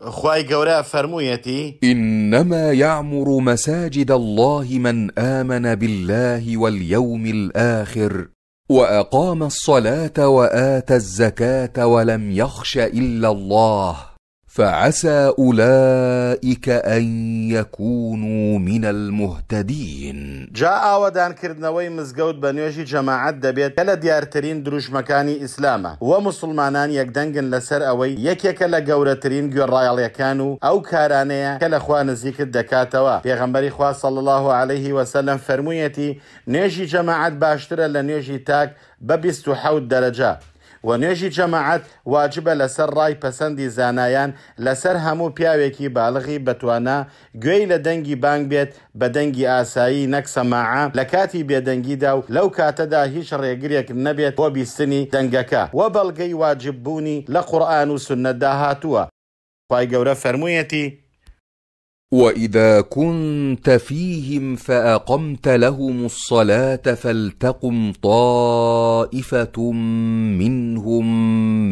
خواي گەورە فەرموویەتی إنما يعمر مساجد الله من آمن بالله واليوم الآخر وأقام الصلاة وآتى الزكاة ولم يخش إلا الله فعسى أولئك أن يكونوا من المهتدين جا ئاوەدانکردنەوەی مزگەوت بە نوێژی جەماعەت دەبێت کە لە دیارترین دروشمەکانی ئیسلامە و موسڵمانان یەکدەنگن لەسەر ئەوەی یەکێکە لە گەورەترین گوێڕایەڵیەکان و ئەو کارانەیە کە لە خوا نزیکت دەکاتەوە پێغەمبەری خوا صلی اللە علیه وسلم فەرموویەتی نوێژی جەماعەت باشترە لە نوێژی تاک بە بیست و حەوت دەرەجە وە نوێژی جەماعەت واجبە لەسەر ڕای پەسەندی زانایان لەسەر هەموو پیاوێکی بالغی بەتوانا گوێی لە دەنگی بانگ بێت بە دەنگی ئاسایی نەک سەماعە لە کاتی بێدەنگیدا و لەو کاتەدا هیچ ڕێگرێک نەبێت بۆ بیستنی دەنگەکە، وە بەڵگەی واجب بوونی لە قورئان و سوننەتدا هاتووە، خوای گەورە فەرموویەتی. وإذا كنت فيهم فأقمت لهم الصلاة فلتقم طائفة منهم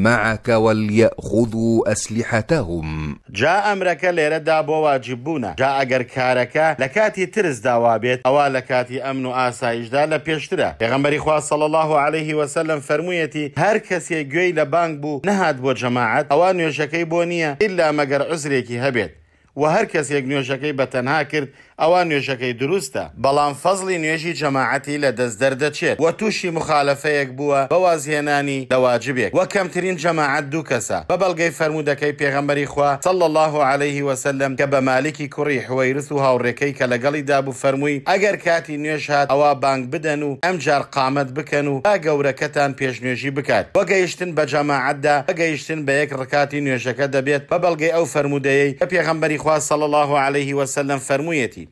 معك وليأخذوا أسلحتهم، جا ئەمرەکە لێرەدا بۆ واجببوونە، جا ئەگەر کارەکە لە کاتی ترسدا وابێت ئەوا لە کاتی ئەمن و ئاسایشدا لە پێشترە، پێغەمبەری خوا صلی اللە علیه وسلم فەرموویەتی، هەر کەسێ گوێی لە بانگ بوو نەهات بۆ جەماعەت ئەوا نوێژەکەی بۆ نییە ئیلا مەگەر عوزرێکی هەبێت، وە هەر کەسێک نوێژەکەی بە تەنها کرد ئەوا نوێژەکەی دروستە، بەڵام فەزڵی نوێژی جەماعەتی لە دەست دەردەچێت و تووشی موخالەفەیەک بووە بە وازهێنانی لە واجبێک و کەمترین جەماعەت دوو کەسە، بە بەڵگەی فەرموودەکەی پێغەمبەری خوا صلی اللە علیه وسلم کە بە مالیکی کوڕی حوەیرث و هاوڕێکەی کە لەگەڵیدا بوو فەرمووی، ئەگەر کاتی نوێژ هات ئەوا بانگ بدەن و ئەمجار قامەت بکەن و با گەورەکەتان پێشنوێژی بکات و گەیشتن بە جەماعەتدا بە گەیشتن بە یەک کاتی نوێژەکە دەبێت بە بەڵگەی ئەو فەرموودەیەی کە پێغەمبەری خوا صلی اللە علیه وسلم فەرموویەتی،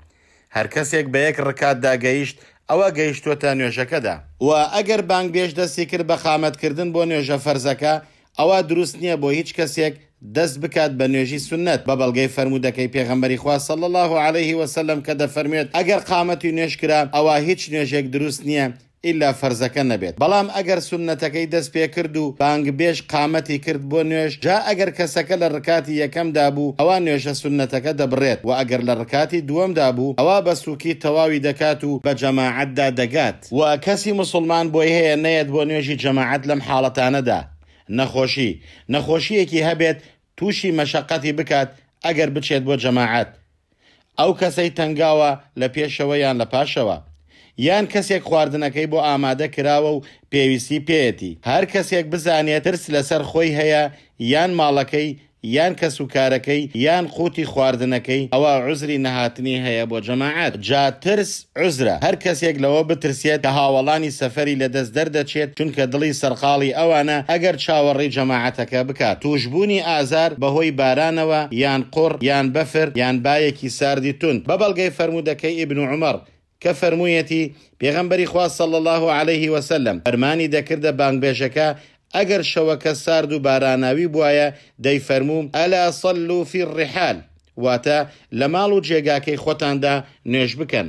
هەرکەسێک بە یەک ڕکاتدا گەیشت ئەوا گەیشتووەتە نوێژەکەدا. وە ئەگەر بانگبێژ دەستی کرد بە قامەت کردن بۆ نوێژە فەرزەکە ئەوا دروست نیە بۆ هیچ کەسێک دەست بکات بە نوێژی سوننەت بە بەڵگەی فەرموودەکەی پێغەمبەری خوا صلی اللە علیه وسلم کە دەفەرموێت ئەگەر قامەتی نوێژ کرا ئەوا هیچ نوێژێک دروست نیە ئیلا فەرزەکە نەبێت بەڵام ئەگەر سوننەتەکەی دەست پێکرد و بانگبێژ قامەتی کرد بۆ نوێژ جا ئەگەر کەسەکە لە ڕکاتی یەکەمدا بوو ئەوا نوێژە سوننەتەکە دەبڕێت وە ئەگەر لە ڕکاتی دووەمدا بوو ئەوا بە سوکی تەواوی دەکات و بە جەماعەتدا دەگات. وە کەسی موسڵمان بۆی هەیە نەیەت بۆ نوێژی جەماعەت لەم حاڵەتانەدا، نەخۆشی، نەخۆشییەکی هەبێت، توشی مەشەقەتی بکات ئەگەر بچێت بۆ جەماعەت ئەو کەسەی تەنگاوە لە پێشەوە یان لە پاشەوە یان کەسێک خواردنەکەی بۆ ئامادە کراوە و پێویستی پێیەتی هەر کەسێک بزانێت ترس لەسەر خۆی هەیە یان ماڵەکەی یان کەس و کارەکەی یان قوتی خواردنەکەی ئەوا عوزری نەهاتنی هەیە بۆ جەماعەت جا ترس عوزرە هەر کەسێک لەوە بترسێت کە هاوەڵانی سەفەری لە دەست دەردەچێت چونکە دڵی سەرقاڵی ئەوانە ئەگەر چاوەڕێی جەماعەتەکە بکات توشبوونی ئازار بەهۆی بارانەوە یان قوڕ یان بەفر یان بایەکی ساردی توند بە بەڵگەی فەرموودەکەی ابن عمر کە فەرموویەتی پێغەمبەری خوا صلی اللە علیه وسلم فەرمانی دەکردە بانگبێژەکە ئەگەر شەوەکە سارد و باراناوی بوایە دەیفەرموو، الا صلوا فی الرحال، واتە، لە ماڵ و جێگاکەی خۆتاندا نوێژ بکەن.